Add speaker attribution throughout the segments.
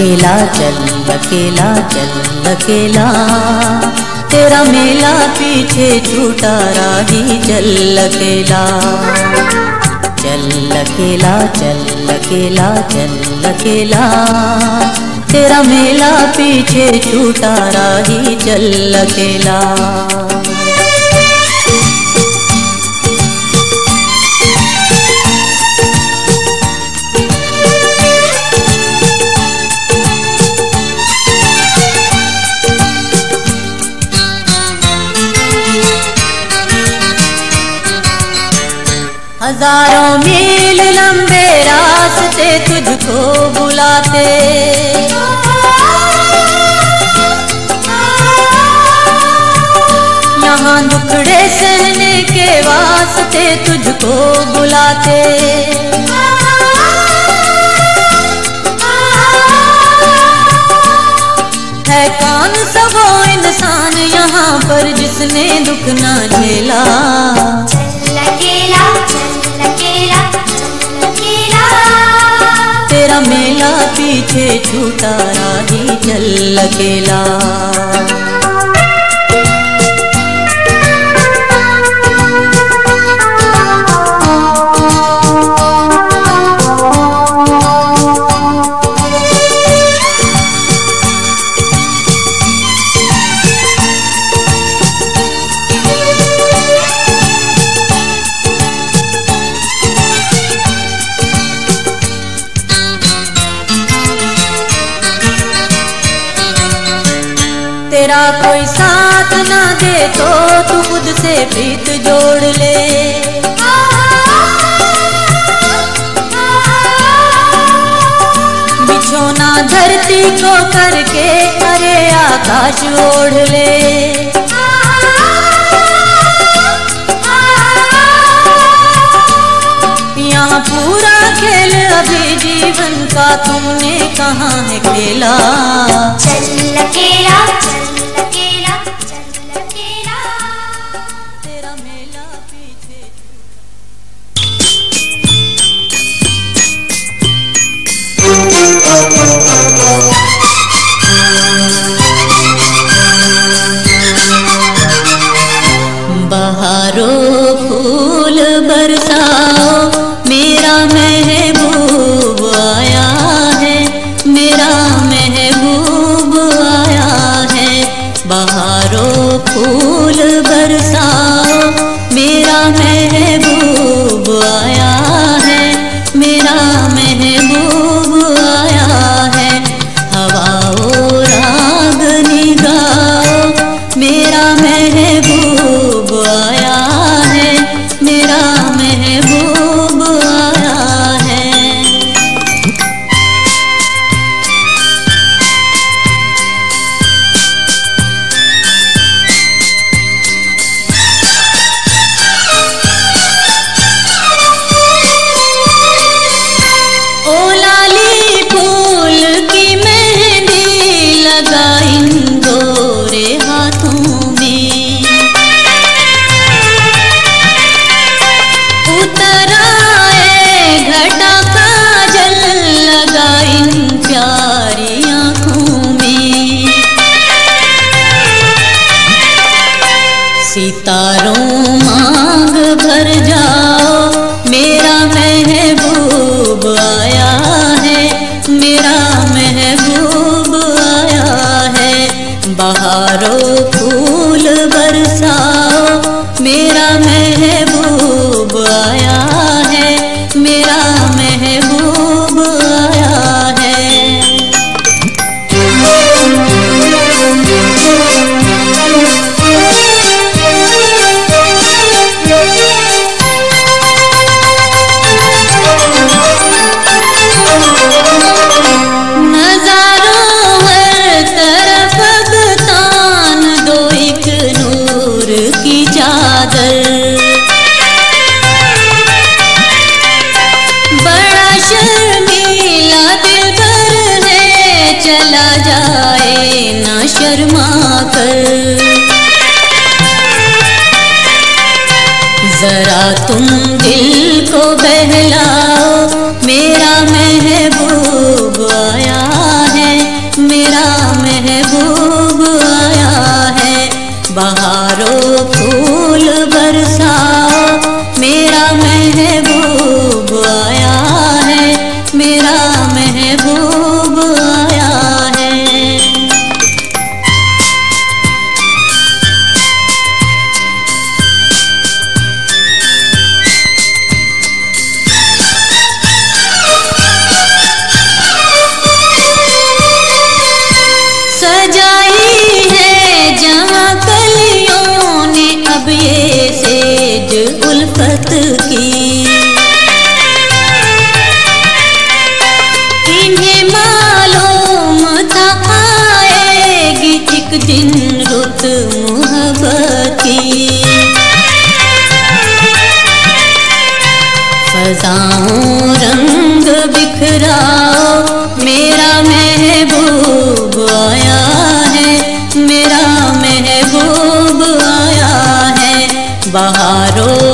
Speaker 1: अकेला चल अकेला चल, अकेला। तेरा मेला पीछे छूटा राही, चल, अकेला। चल अकेला चल अकेला चल, अकेला। तेरा मेला पीछे छूटा राही, चल, अकेला। हज़ारों मील लंबे रास्ते तुझको बुलाते। यहाँ दुखड़े सहने के वास्ते तुझको बुलाते। है कौन सा वो इंसान यहाँ पर जिसने दुख ना झेला? पीछे छूटा राही चल अकेला। दे तो तू खुद से प्रीत जोड़ ले। बिछोना धरती को करके अरे आकाश ओढ़ ले। यहाँ पूरा खेल अभी जीवन का तुमने कहाँ है खेला?
Speaker 2: चल अकेला, चल चला
Speaker 1: जाए, ना शर्मा कर। जरा तुम दिल को बहलाओ, मेरा महबूब आया
Speaker 2: है, मेरा महबूब आया है। बाहरों फूल की। इन्हें मालूम था आएगी एक दिन रुत मोहब्बत की। फजाओं रंग बिखराओ, मेरा महबूब आया है, मेरा महबूब आया है। बहारों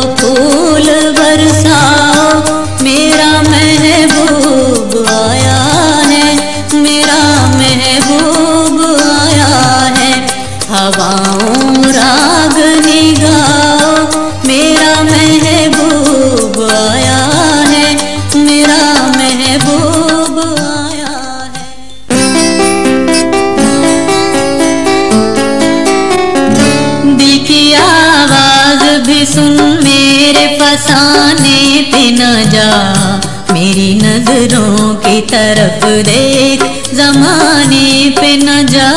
Speaker 2: देख जमाने पे न जा।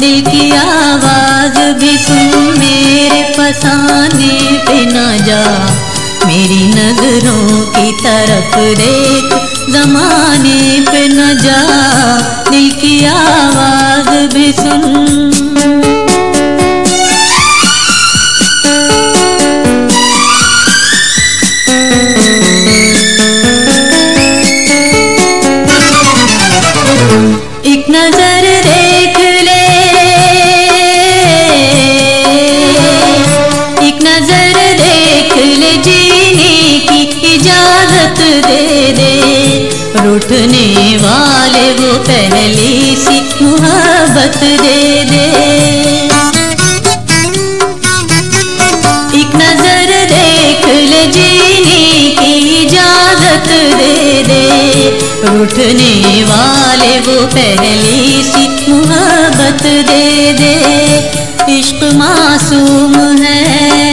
Speaker 2: दिल की आवाज़ भी सुन मेरे फसाने पे न जा। मेरी नज़रों की तरफ़ देख जमाने पे न जा। दिल की आवाज़ भी सुन दे दे एक नज़र देख ले जीने की इजाज़त दे दे। उठने वाले वो पहली सी मोहब्बत दे दे। इश्क मासूम है।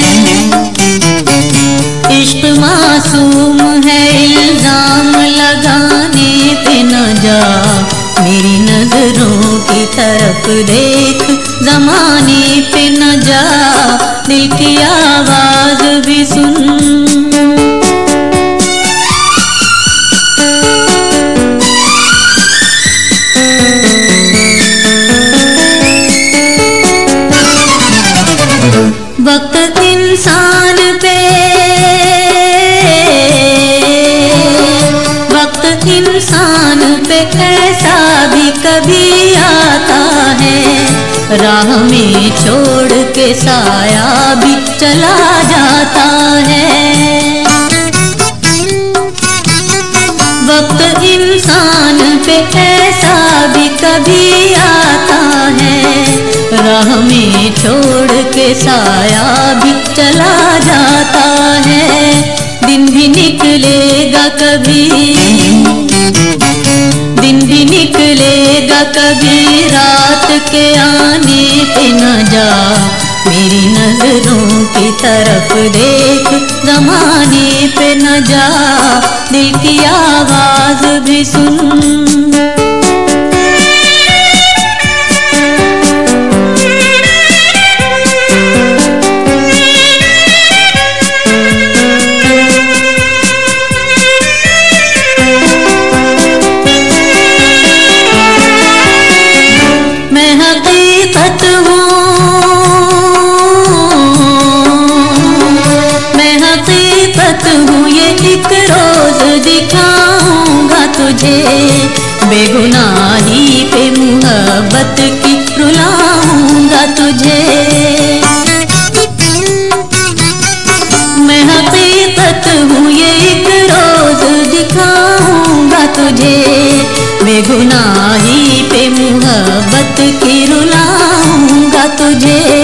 Speaker 2: की तरफ़ देख, जमाने पे न जा, दिल की आवाज़ भी सुन। वक्त इंसान पे, वक्त इंसान पे ऐसा भी कभी राह में छोड़ के साया भी चला जाता है। वक्त इंसान पे ऐसा भी कभी आता है। राह में छोड़ के साया भी चला जाता है। दिन भी निकलेगा कभी। कभी रात के आने पे न जा। मेरी नज़रों की तरफ़ देख, जमाने पे न जा। दिल की आवाज़ भी सुन। मोहब्बत की रुलाऊँगा तुझे। मैं हकीकत हूँ, ये एक रोज दिखाऊँगा तुझे। मैं गुनाही पे मोहब्बत की रुलाऊँगा तुझे।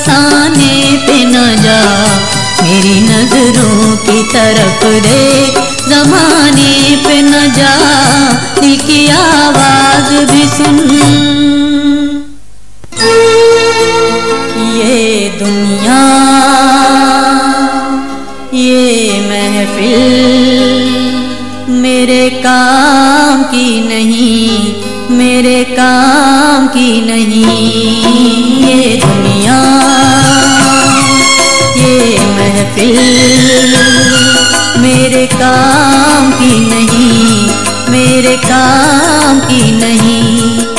Speaker 2: फसाने पे न जा। मेरी नज़रों की तरफ़ दे मेरे काम की नहीं मेरे काम की नहीं।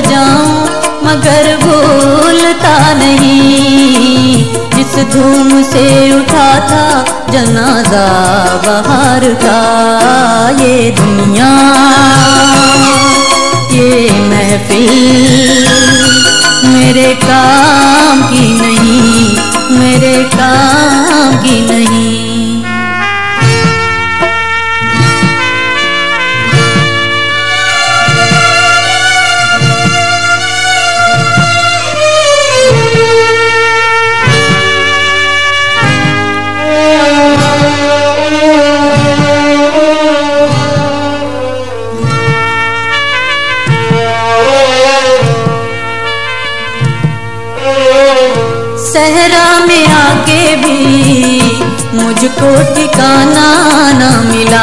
Speaker 2: जाऊँ, मगर भूलता नहीं। जिस धूम से उठा था जनाजा, बाहर का ये दुनिया। ये महफिल मेरे का को ठिकाना न मिला।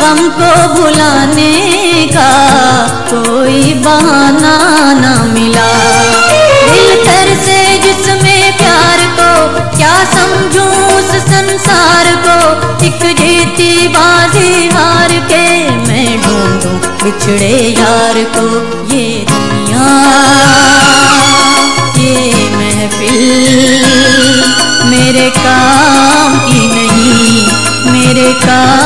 Speaker 2: गम को भुलाने का कोई बहाना न मिला। दिल तर से जिसमें प्यार को, क्या समझूं उस संसार को? एक जीती बाजी हार के मैं ढूंढूं बिछड़े यार को। ये दुनिया, ये महफिल। काम की नहीं मेरे काम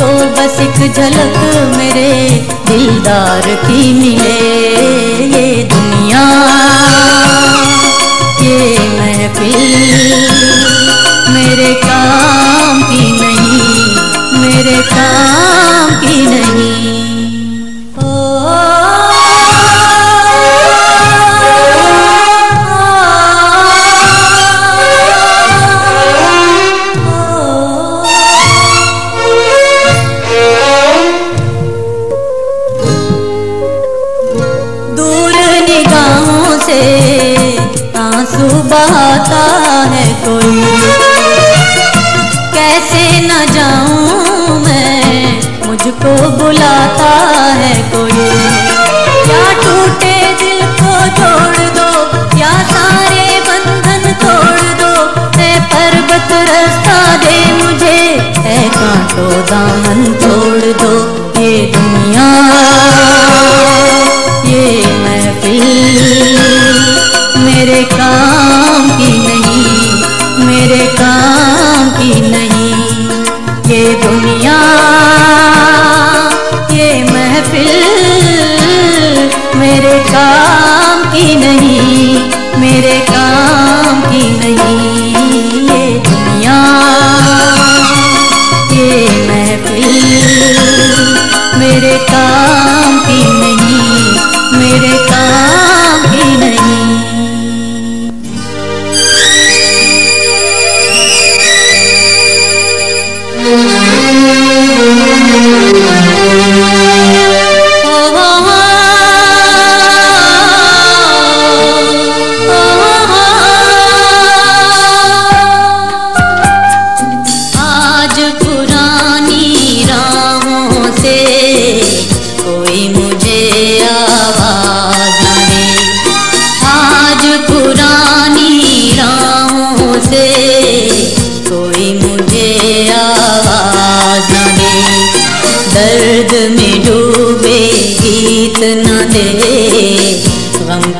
Speaker 2: तो बस एक झलक मेरे दिलदार की मिले। ये दुनिया ये महफिल मेरे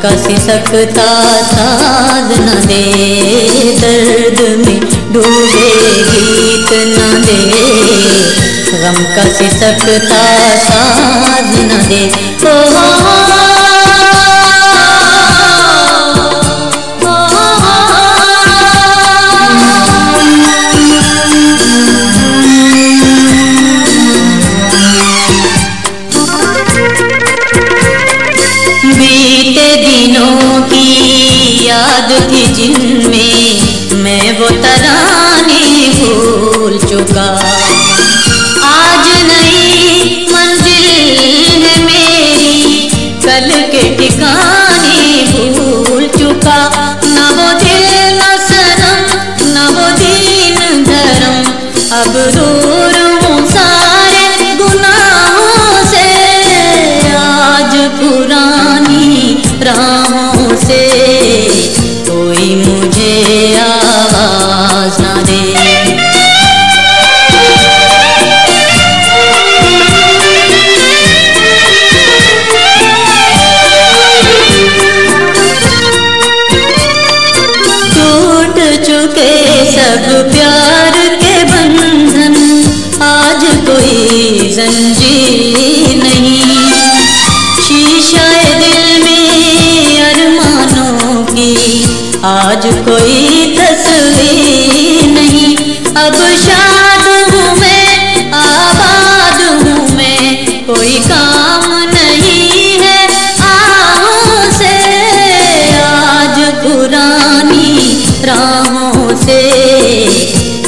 Speaker 2: गम सकता साध न दे दर्द में डूबे गीत न दे। गम का सकता साध न दे। ओ, कोई तस्वीर नहीं। अब शाद हूँ मैं, आबाद हूँ मैं। कोई काम नहीं है आहों से। आज पुरानी राहों से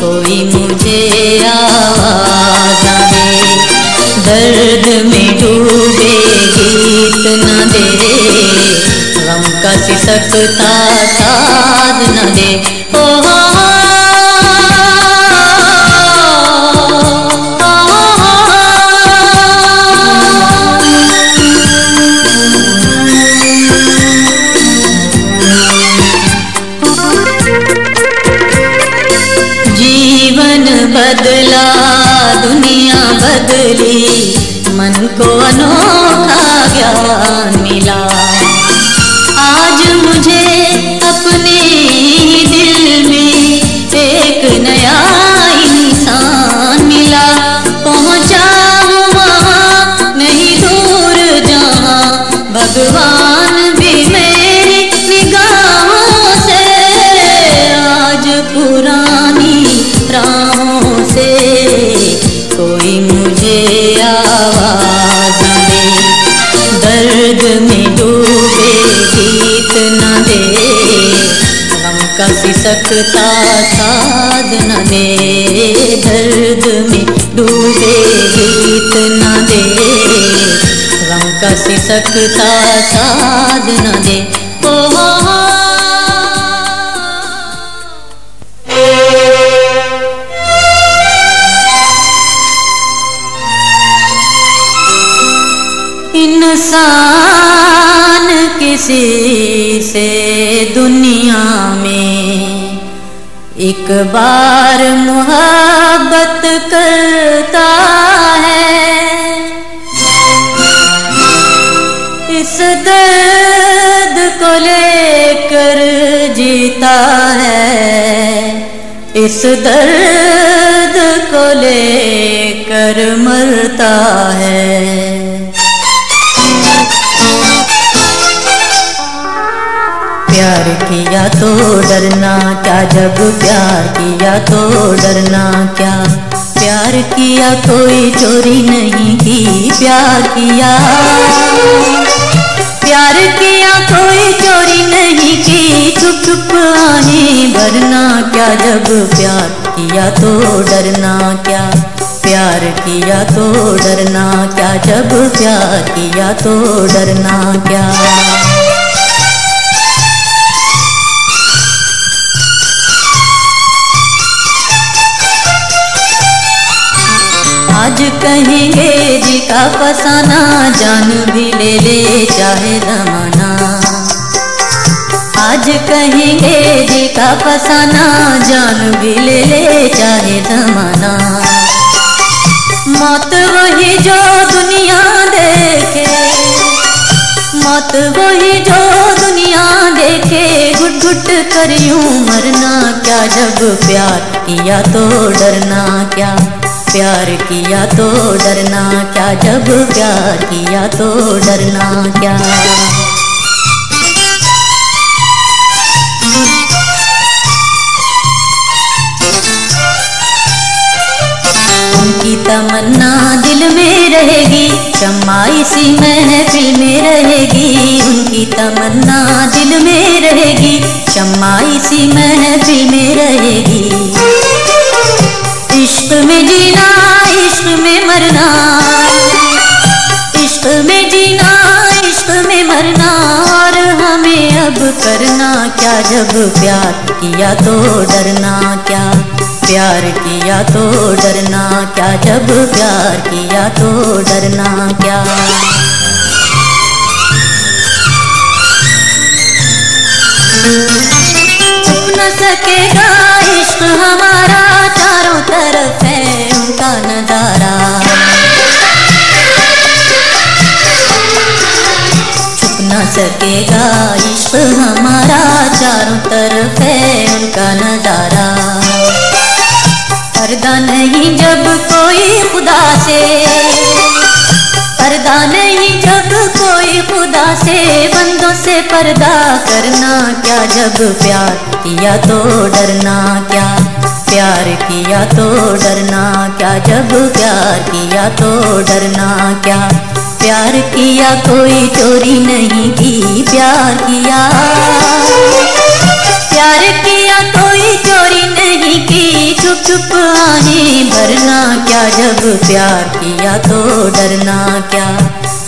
Speaker 2: कोई मुझे आवाज़ दे दर्द में डूबे गीत न दे। गम का सिसकता साध न दे हो, बदला दुनिया बदली का सिसकता साध न दे दर्द में डूबे गीत न दे गम का सिसकता साध न दे ओ। इंसान किसी से दुनिया एक बार मोहब्बत करता है। इस दर्द को लेकर जीता है। इस दर्द को लेकर मरता है। किया तो डरना क्या? जब प्यार किया तो डरना क्या? प्यार किया कोई चोरी नहीं की, प्यार किया। प्यार किया कोई चोरी नहीं की, चुप चुप आहे भरना क्या? जब प्यार किया तो डरना क्या? प्यार किया तो डरना क्या? जब प्यार किया तो डरना क्या? आज कहेंगे जी का फसाना, जान भी ले ले, चाहे जमाना। आज कहेंगे जी का फसाना, जान भी ले ले, चाहे जमाना। मौत वही जो दुनिया देखे, मौत वही जो दुनिया देखे घुट घुट कर यूँ मरना क्या, जब प्यार किया तो डरना क्या? प्यार किया तो डरना क्या? जब प्यार किया तो डरना क्या? उनकी तमन्ना दिल में रहेगी शम्मा इसी महफिल में रहेगी। उनकी तमन्ना दिल में रहेगी शम्मा इसी महफिल में रहेगी। मरना। इश्क में जीना, इश्क में मरना। और हमें अब करना क्या? जब प्यार किया तो डरना क्या? प्यार किया तो डरना क्या? जब प्यार किया तो डरना क्या? छुप न सकेगा इश्क हमारा, चारों तरफ़ है उनका नज़ारा सकेगा इश्क हमारा चारों तरफ़ है उनका नज़ारा। पर्दा नहीं जब कोई खुदा से, पर्दा नहीं जब कोई खुदा से, बंदों से पर्दा करना क्या? जब प्यार किया तो डरना क्या? प्यार किया तो डरना क्या? जब प्यार किया तो डरना क्या? प्यार किया, कोई चोरी नहीं की। प्यार किया। प्यार किया, कोई चोरी नहीं की। चुप चुप आने भरना क्या? जब प्यार किया तो डरना क्या?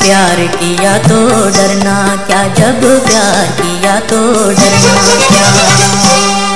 Speaker 2: प्यार किया तो डरना क्या? जब प्यार किया तो डरना क्या?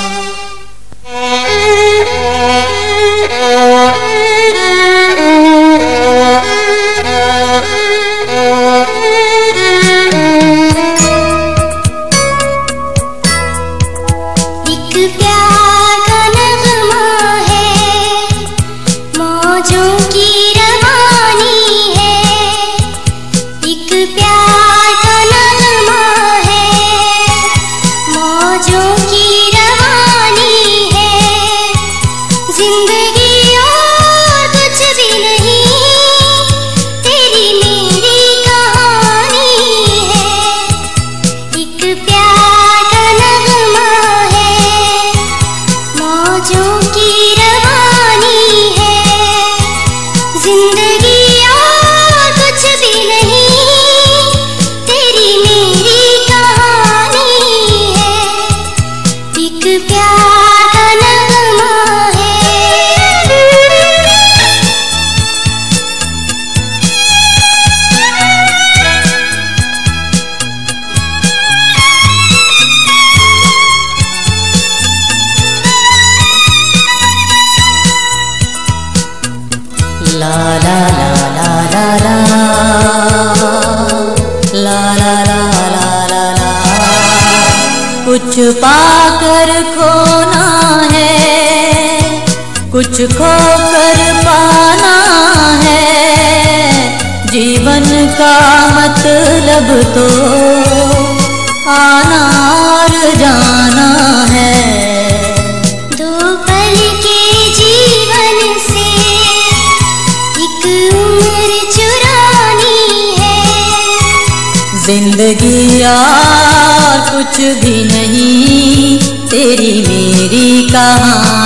Speaker 1: 啦。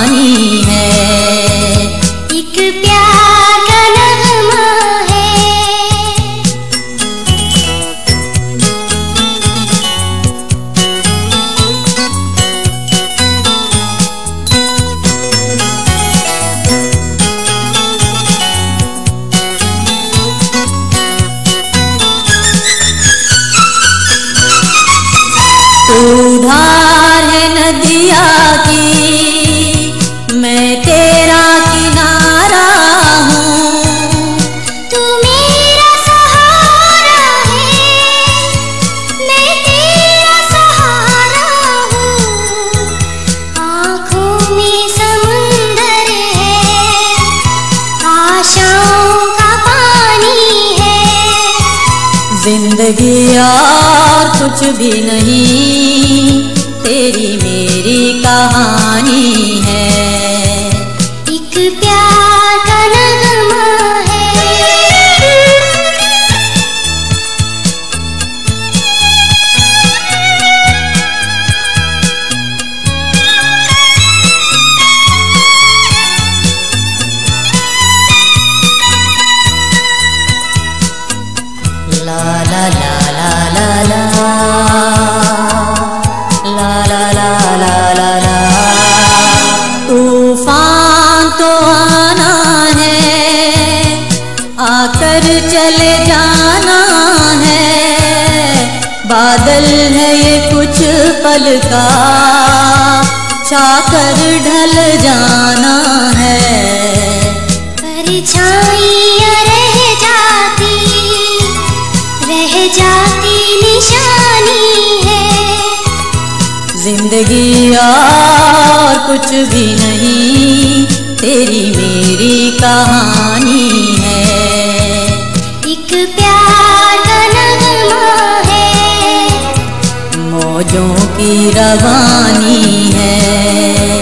Speaker 1: नहीं तेरी मेरी कहानी है। एक प्यार
Speaker 2: चले जाना है। बादल है ये कुछ पल का। छाकर ढल जाना है।
Speaker 1: परछाइयाँ रह जाती रह जाती निशानी है।
Speaker 2: ज़िंदगी और कुछ भी नहीं तेरी मेरी कहानी
Speaker 1: है
Speaker 2: मौजों की रवानी है।